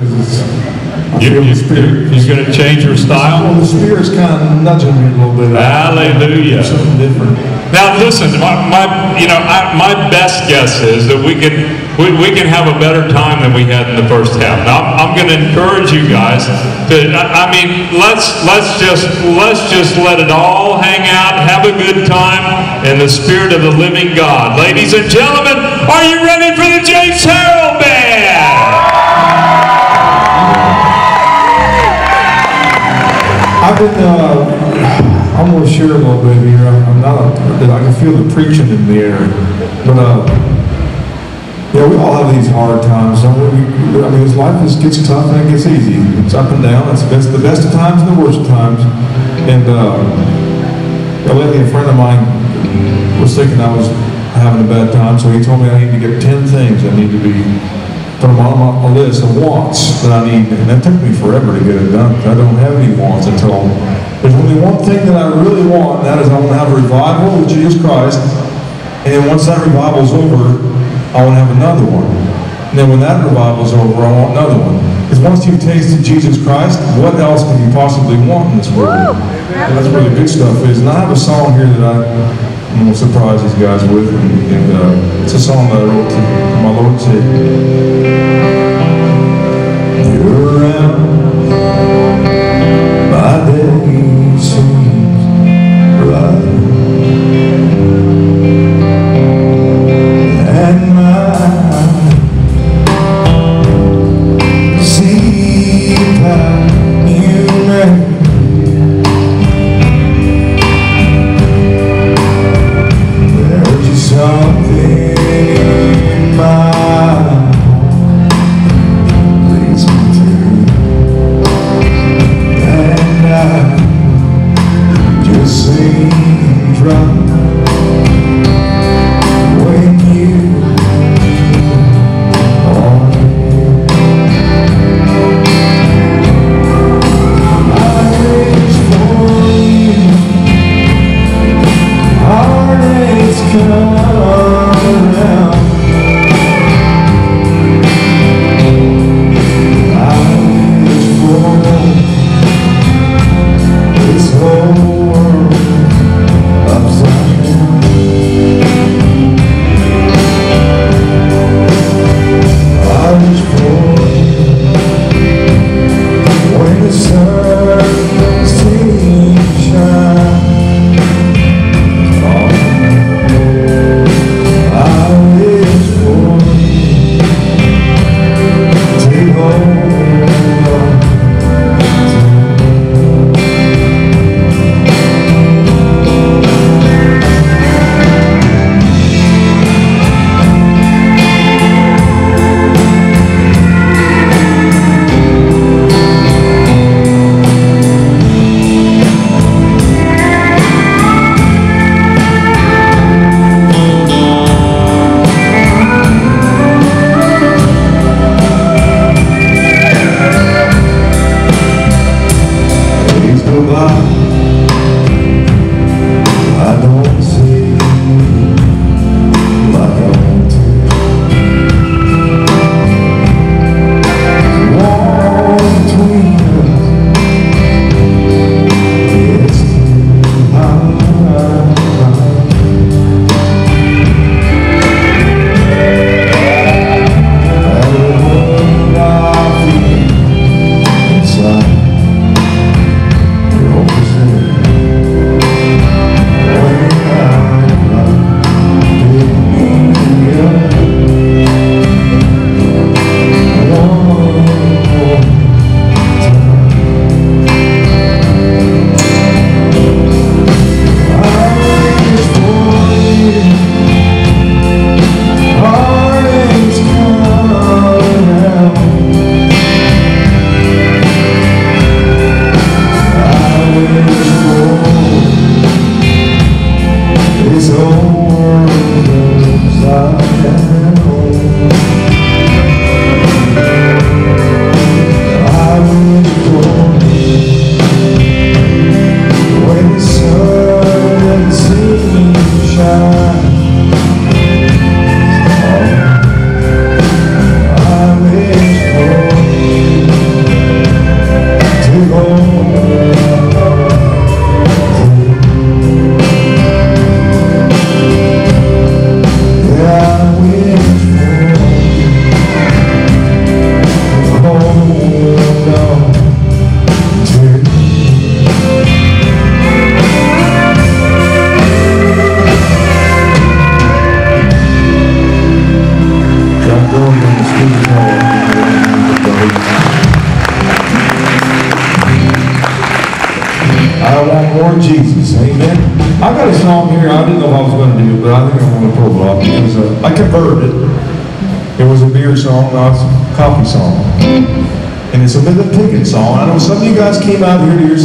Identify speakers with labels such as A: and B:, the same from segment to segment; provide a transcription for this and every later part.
A: You, you, you're going to change your
B: Well,
A: style?
B: the Spirit's kind of nudging me a little bit.
A: Hallelujah.
B: Something different.
A: Now, listen, my, my you know, I, my best guess is that we can, we, we can have a better time than we had in the first half. Now, I'm, I'm going to encourage you guys to, I, I mean, let's, let's just, let's just let it all hang out, have a good time in the spirit of the living God. Ladies and gentlemen, are you ready for the Jayc Harold Band?
B: Been, uh, I'm to share a little bit here. I'm not, I can feel the preaching in the air. But, uh, yeah, we all have these hard times, we? I mean, this life is, gets tough and it gets easy. It's up and down. It's the best, the best of times and the worst of times. And, uh, lately a friend of mine was thinking I was having a bad time, so he told me I need to get 10 things that need to be put them on my- a list of wants that I need, and that took me forever to get it done, I don't have any wants until, there's only one thing that I really want, and that is I want to have a revival with Jesus Christ, and then once that revival's over, I want to have another one. And then when that revival's over, I want another one. Because once you've tasted Jesus Christ, what else can you possibly want in this world? And that's where the good stuff is. And I have a song here that I, I'm going surprise these guys with, and, uh, it's a song that I wrote to my Lord and Lord Jesus. Amen. I got a song here. I didn't know what I was going to do, but I think I'm going to pull it off because uh, I converted it. It was a beer song, not a coffee song. And it's a bit of a picking song. I know some of you guys came out here to hear.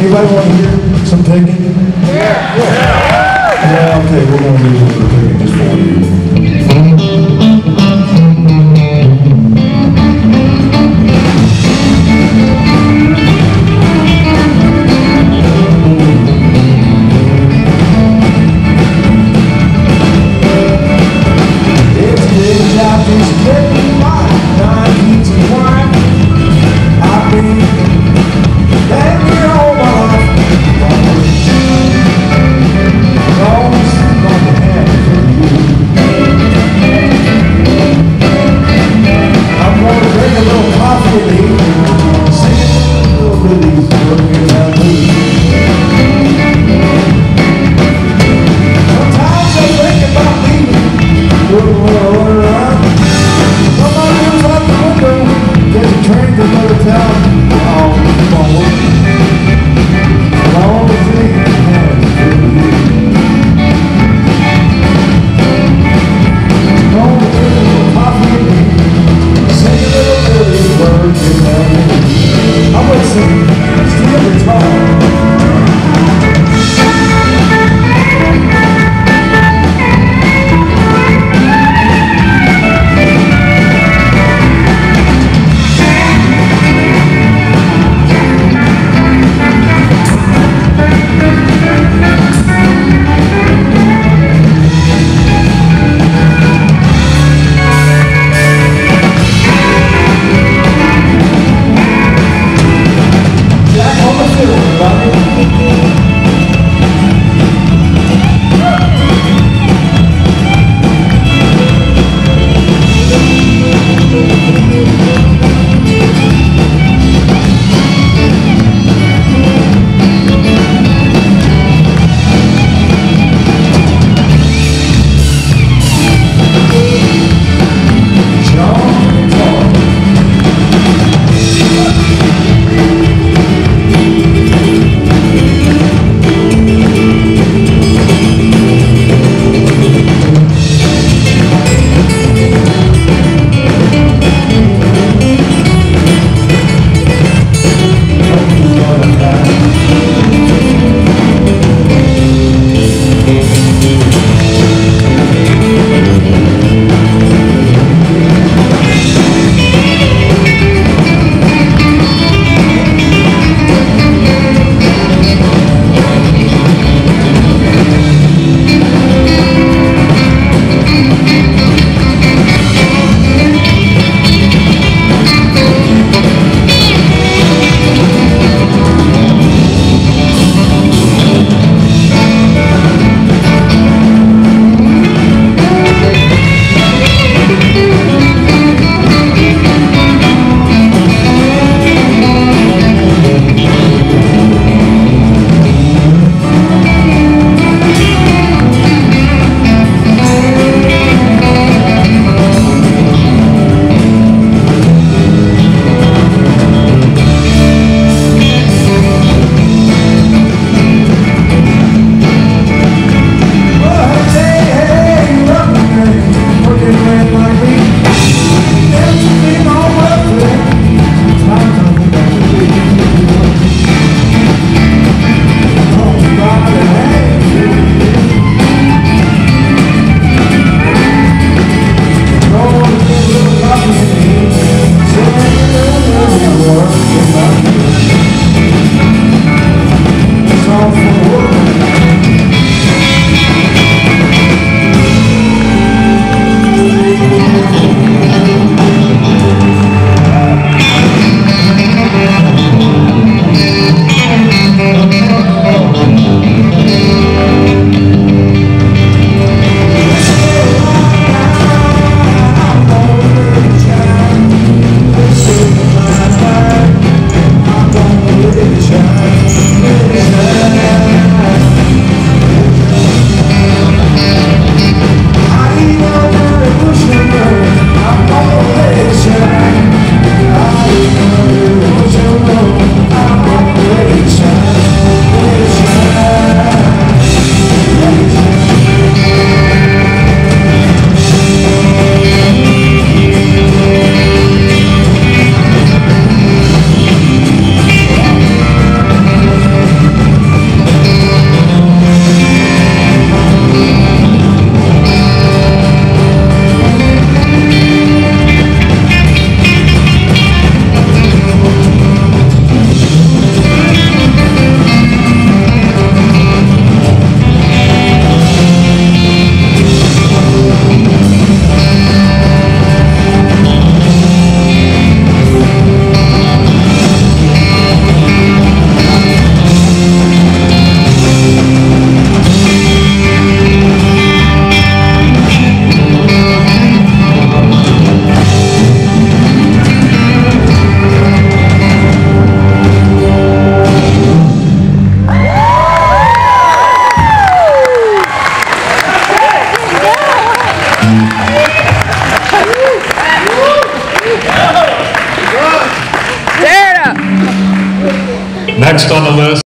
B: Anybody want to hear some picking? Yeah. Yeah. Okay, we're going to do a little picking just for you.